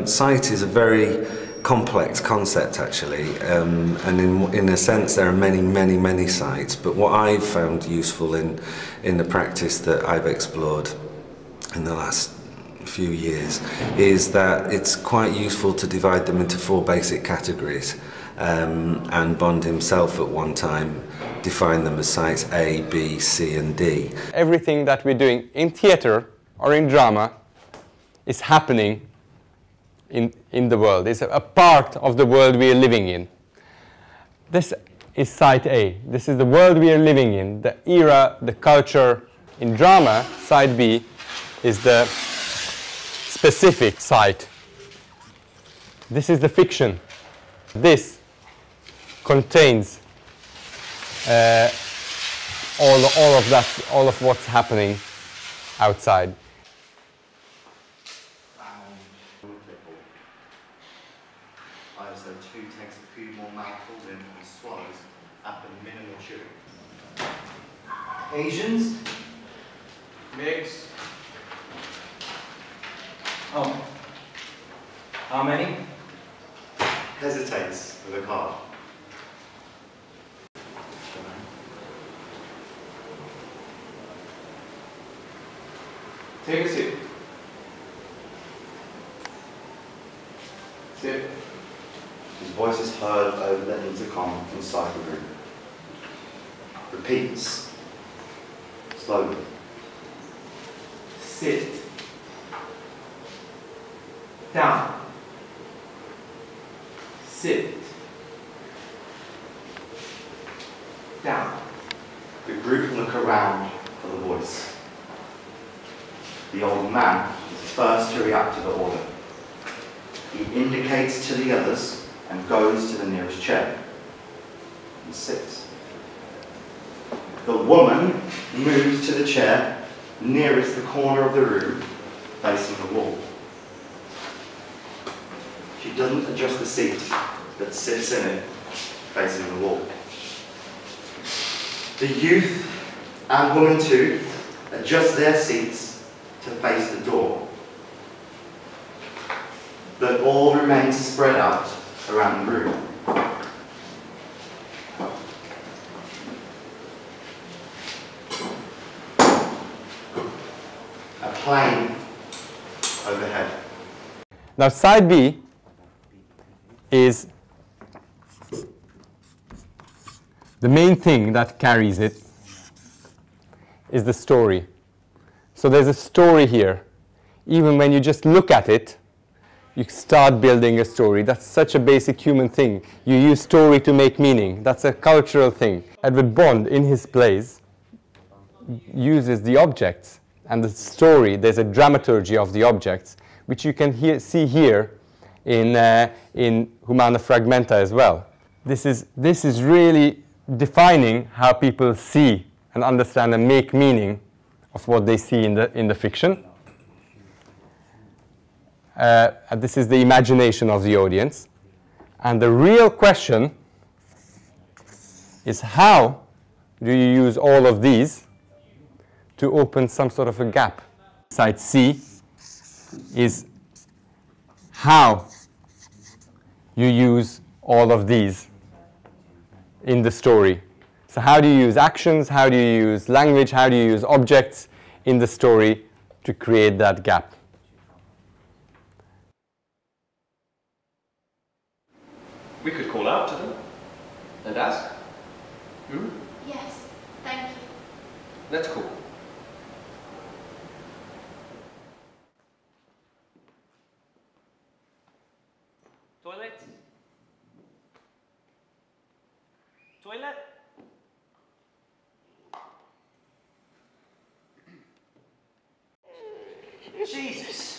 um, site is a very complex concept actually um, and in, in a sense there are many many many sites but what I've found useful in in the practice that I've explored in the last few years is that it's quite useful to divide them into four basic categories um, and Bond himself at one time defined them as sites A, B, C and D. Everything that we're doing in theater or in drama is happening in, in the world. It's a part of the world we are living in. This is site A. This is the world we are living in, the era, the culture. In drama, site B is the specific site. This is the fiction. This contains uh, all, all of that, all of what's happening outside. Takes a few more mouthfuls in and swallows after minimal chewing. Asians? Mix. Oh. How many? Hesitates with a card. Take a seat. Sit. His voice is heard over the intercom inside the room. Repeats. Slowly. Sit. Down. Sit. Down. The group look around for the voice. The old man is the first to react to the order. He indicates to the others and goes to the nearest chair and sits. The woman moves to the chair nearest the corner of the room facing the wall. She doesn't adjust the seat but sits in it facing the wall. The youth and woman too adjust their seats to face the door. But all remain spread out around the room. A plane overhead. Now site B is the main thing that carries it is the story. So there's a story here. Even when you just look at it, you start building a story. That's such a basic human thing. You use story to make meaning. That's a cultural thing. Edward Bond, in his plays, uses the objects and the story. There's a dramaturgy of the objects, which you can hear, see here in, uh, in Humana Fragmenta as well. This is, this is really defining how people see and understand and make meaning of what they see in the, in the fiction. Uh, this is the imagination of the audience. And the real question is how do you use all of these to open some sort of a gap? Site C is how you use all of these in the story. So how do you use actions, how do you use language, how do you use objects in the story to create that gap? We could call out to them and ask. Hmm? Yes, thank you. That's cool. Toilet? Toilet? Jesus!